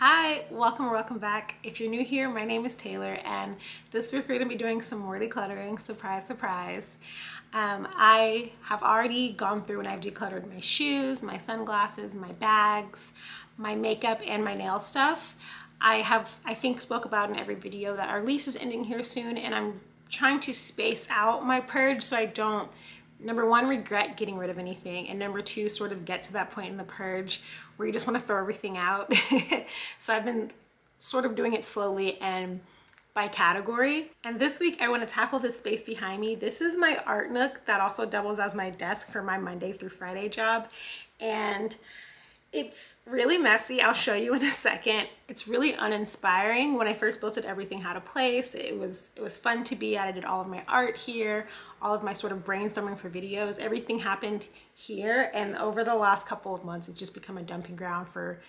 Hi, welcome or welcome back. If you're new here, my name is Tayler and this week we're gonna be doing some more decluttering, surprise, surprise. Um, I have already gone through and I've decluttered my shoes, my sunglasses, my bags, my makeup, and my nail stuff. I have, I think, spoke about in every video that our lease is ending here soon and I'm trying to space out my purge so I don't number one, regret getting rid of anything, and number two, sort of get to that point in the purge where you just want to throw everything out. so I've been sort of doing it slowly and by category. And this week I want to tackle this space behind me. This is my art nook that also doubles as my desk for my Monday through Friday job. And it's really messy. I'll show you in a second. It's really uninspiring. When I first built it, everything had a place. It was it was fun to be at. I did all of my art here, all of my sort of brainstorming for videos. Everything happened here. And over the last couple of months, it's just become a dumping ground for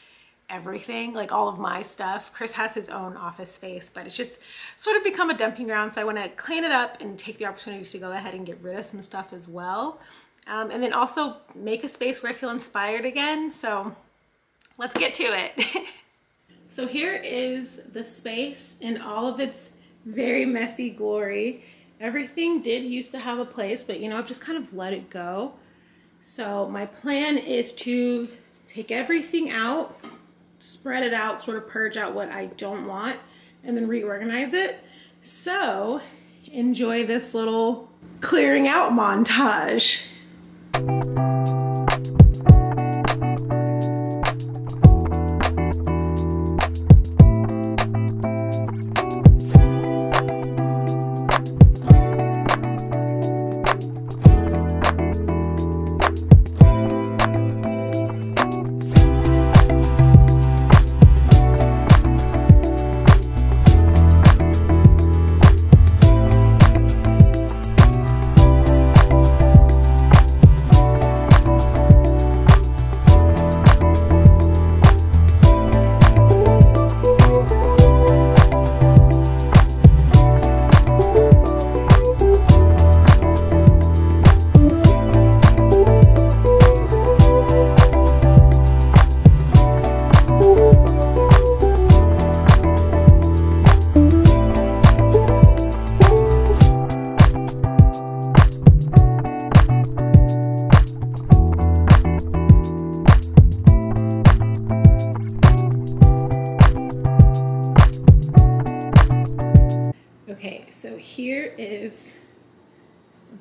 everything, like all of my stuff. Chris has his own office space, but it's just sort of become a dumping ground. So I want to clean it up and take the opportunity to go ahead and get rid of some stuff as well. Um, and then also make a space where I feel inspired again. So let's get to it. so here is the space in all of its very messy glory. Everything did used to have a place, but you know, I've just kind of let it go. So my plan is to take everything out, spread it out, sort of purge out what I don't want, and then reorganize it. So enjoy this little clearing out montage. Música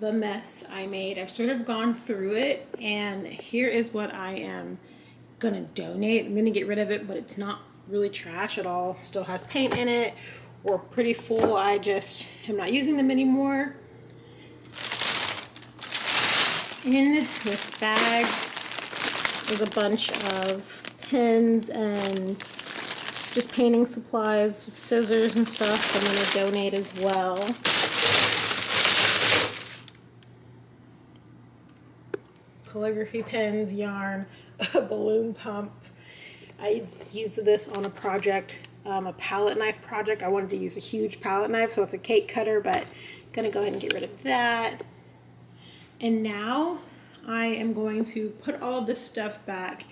the mess I made. I've sort of gone through it and here is what I am gonna donate. I'm gonna get rid of it, but it's not really trash at all. Still has paint in it or pretty full. I just am not using them anymore. In this bag is a bunch of pens and just painting supplies, scissors and stuff I'm gonna donate as well. Calligraphy pens, yarn, a balloon pump. I used this on a project, um, a palette knife project. I wanted to use a huge palette knife, so it's a cake cutter, but I'm gonna go ahead and get rid of that. And now I am going to put all this stuff back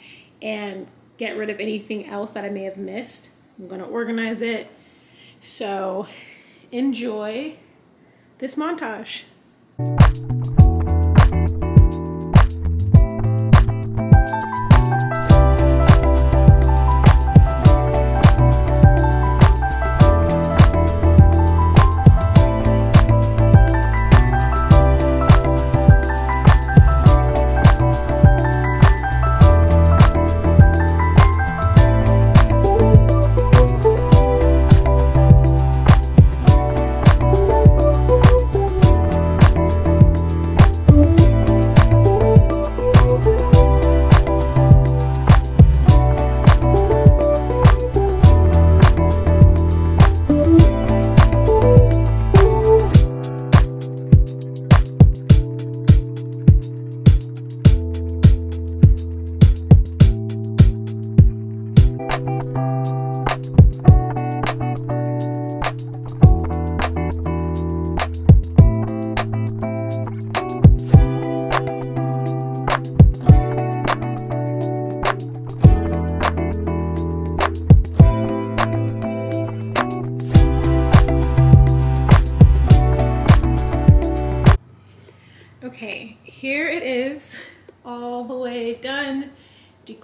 and get rid of anything else that I may have missed. I'm gonna organize it. So enjoy this montage.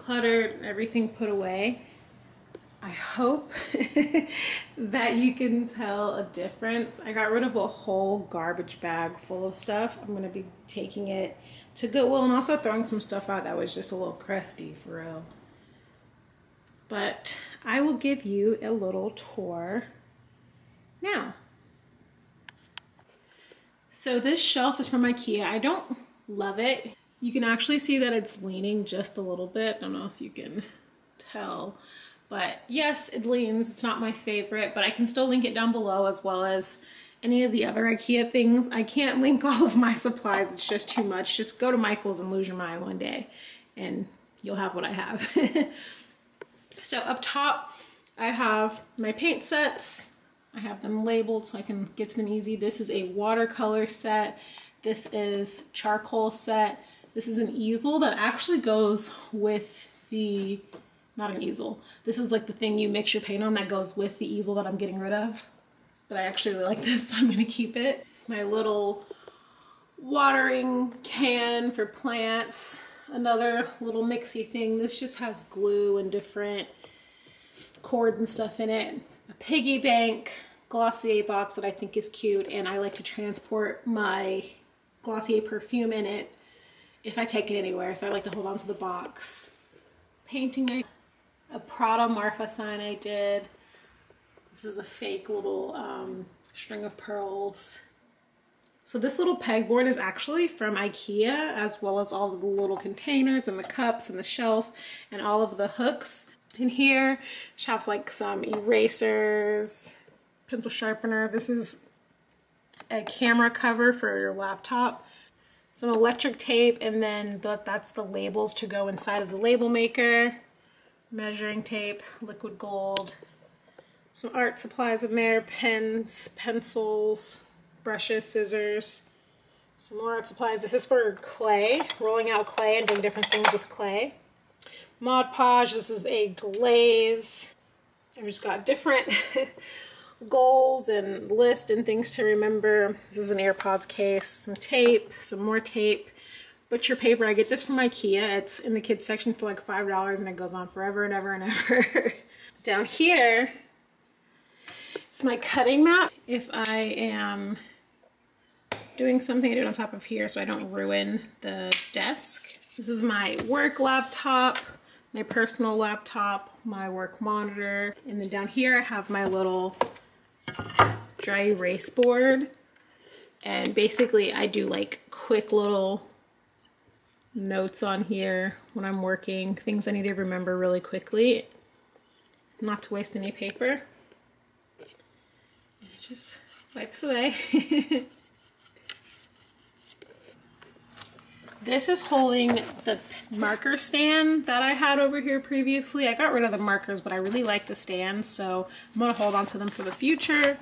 Decluttered, everything put away. I hope that you can tell a difference. I got rid of a whole garbage bag full of stuff. I'm gonna be taking it to Goodwill and also throwing some stuff out that was just a little crusty for real. But I will give you a little tour now. So this shelf is from Ikea. I don't love it. You can actually see that it's leaning just a little bit. I don't know if you can tell. But yes, it leans. It's not my favorite, but I can still link it down below as well as any of the other Ikea things. I can't link all of my supplies. It's just too much. Just go to Michael's and lose your mind one day and you'll have what I have. so up top, I have my paint sets. I have them labeled so I can get to them easy. This is a watercolor set. This is charcoal set. This is an easel that actually goes with the not an easel. This is like the thing you mix your paint on that goes with the easel that I'm getting rid of. But I actually really like this, so I'm gonna keep it. My little watering can for plants. Another little mixy thing. This just has glue and different cords and stuff in it. A piggy bank, Glossier box that I think is cute, and I like to transport my Glossier perfume in it if I take it anywhere, so I like to hold on to the box. Painting a Prada Marfa sign I did. This is a fake little um, string of pearls. So this little pegboard is actually from Ikea as well as all of the little containers and the cups and the shelf and all of the hooks. In here, she has like some erasers, pencil sharpener. This is a camera cover for your laptop, some electric tape, and then the, that's the labels to go inside of the label maker measuring tape, liquid gold, some art supplies in there, pens, pencils, brushes, scissors, some more art supplies. This is for clay, rolling out clay and doing different things with clay. Mod Podge, this is a glaze. I've just got different goals and list and things to remember. This is an AirPods case, some tape, some more tape, butcher paper. I get this from Ikea. It's in the kids section for like $5 and it goes on forever and ever and ever. Down here is my cutting mat. If I am doing something, I do it on top of here so I don't ruin the desk. This is my work laptop, my personal laptop, my work monitor, and then down here I have my little dry erase board. And basically I do like quick little notes on here when I'm working, things I need to remember really quickly, not to waste any paper. And it just wipes away. this is holding the marker stand that I had over here previously. I got rid of the markers, but I really like the stand, so I'm gonna hold on to them for the future.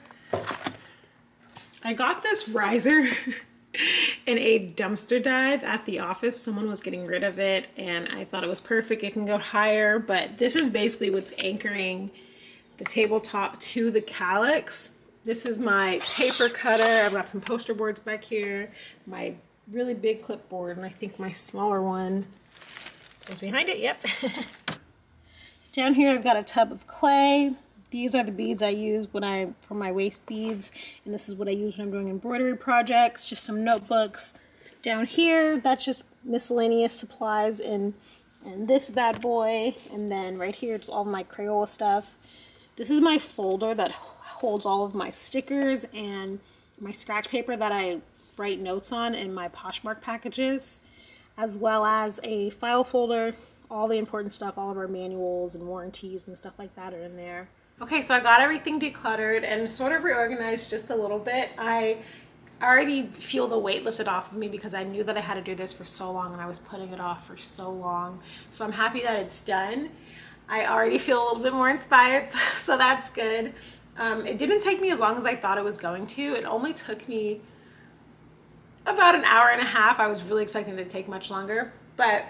I got this riser in a dumpster dive at the office. Someone was getting rid of it and I thought it was perfect. It can go higher, but this is basically what's anchoring the tabletop to the Kallax. This is my paper cutter. I've got some poster boards back here, my really big clipboard, and I think my smaller one is behind it. Yep. Down here I've got a tub of clay. These are the beads I use when I for my waist beads, and this is what I use when I'm doing embroidery projects, just some notebooks. Down here, that's just miscellaneous supplies in, in this bad boy, and then right here, it's all my Crayola stuff. This is my folder that holds all of my stickers and my scratch paper that I write notes on in my Poshmark packages, as well as a file folder, all the important stuff, all of our manuals and warranties and stuff like that are in there. Okay, so I got everything decluttered and sort of reorganized just a little bit. I already feel the weight lifted off of me because I knew that I had to do this for so long and I was putting it off for so long. So I'm happy that it's done. I already feel a little bit more inspired, so that's good. Um, it didn't take me as long as I thought it was going to. It only took me about an hour and a half. I was really expecting it to take much longer, but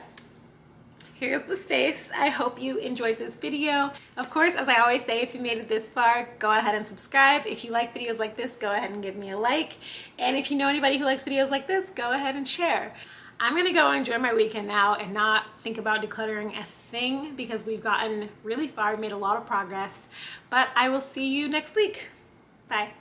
here's the space. I hope you enjoyed this video. Of course, as I always say, if you made it this far, go ahead and subscribe. If you like videos like this, go ahead and give me a like. And if you know anybody who likes videos like this, go ahead and share. I'm gonna go enjoy my weekend now and not think about decluttering a thing because we've gotten really far, made a lot of progress. But I will see you next week. Bye.